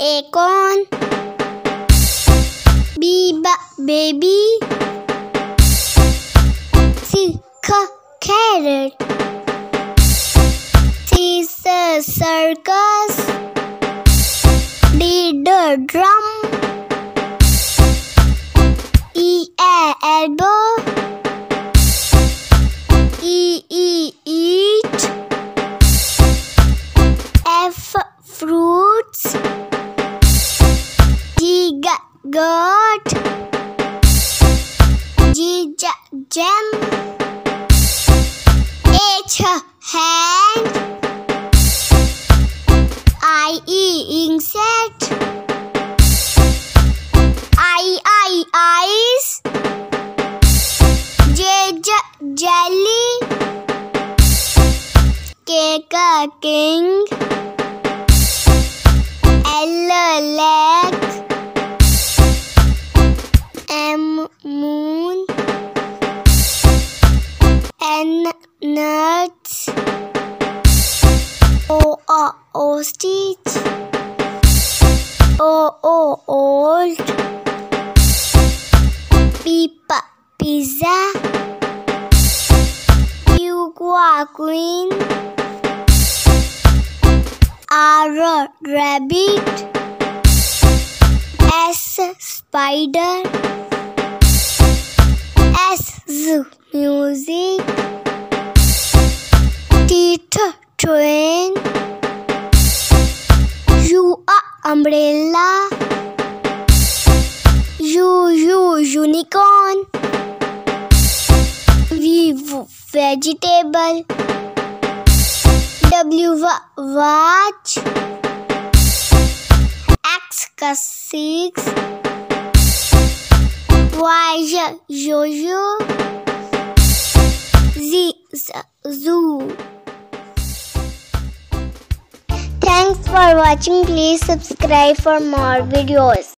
acorn B ba baby. C C carrot. C is circus. D the drum. E a elbow. E e eat. F fruits. Goat. G j gem. H hand. I e insect. I I eyes. J j jelly. K k king. N nuts. O o ostrich. O o old. P p pizza. Q queen. R rabbit. S spider. S z music. T t train. U a umbrella. U U unicorn. V vegetable. W- watch. X six. Z- zoo. Thanks for watching. Please subscribe for more videos.